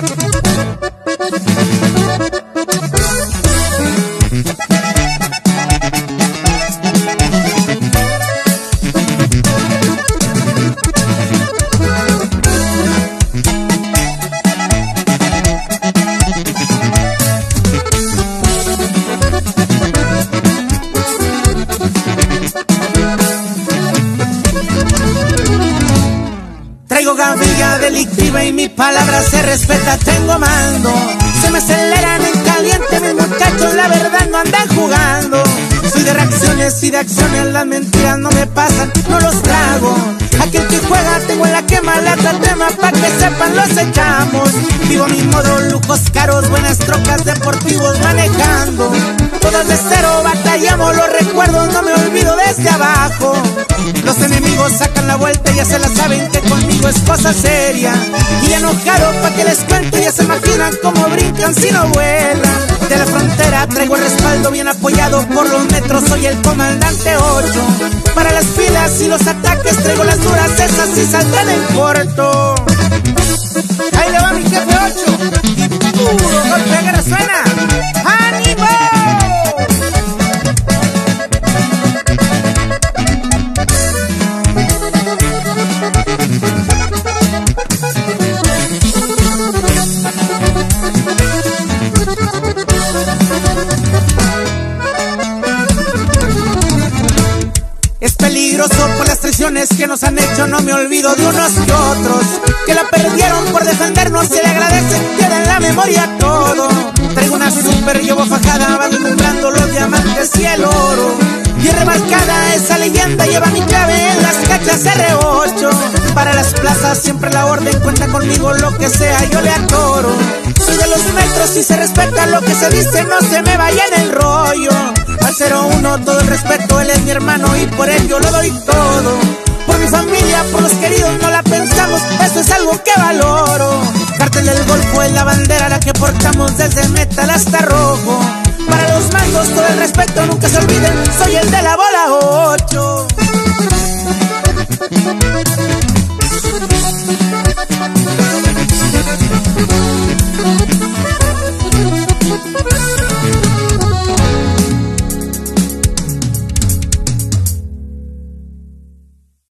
Traigo delictiva y mi palabra se respeta, tengo mando. Se me aceleran en caliente, mis muchachos la verdad no andan jugando. Soy de reacciones y de acciones, las mentiras no me pasan, no los trago. Aquel que juega tengo en la quema lata tema pa' que sepan los echamos. Vivo mi modo, lujos caros, buenas trocas deportivos manejando. Todas de cero batallamos los recuerdos, no me olvido desde abajo. Ya se la saben que conmigo es cosa seria. Y enojado pa' que les cuente, ya se imaginan cómo brincan si no vuelan. De la frontera traigo el respaldo bien apoyado por los metros, soy el comandante 8. Para las filas y los ataques traigo las duras, esas sí saldrán en corto. Que nos han hecho, no me olvido de unos y otros que la perdieron por defendernos y le agradecen, queda en la memoria todo. Traigo una super llevo fajada, va vislumbrando los diamantes y el oro. Y remarcada esa leyenda lleva mi clave en las cachas R8. Para las plazas siempre la orden cuenta conmigo, lo que sea yo le atoro. Soy de los metros y se respeta lo que se dice, no se me vaya en el rollo. Al 01 todo el respeto, él es mi hermano y por él yo lo doy todo. Por mi familia, por los queridos, no la pensamos, eso es algo que valoro. Cartel del Golfo es la bandera la que portamos desde metal hasta rojo. Para los mandos todo el respeto, nunca se olviden, soy el de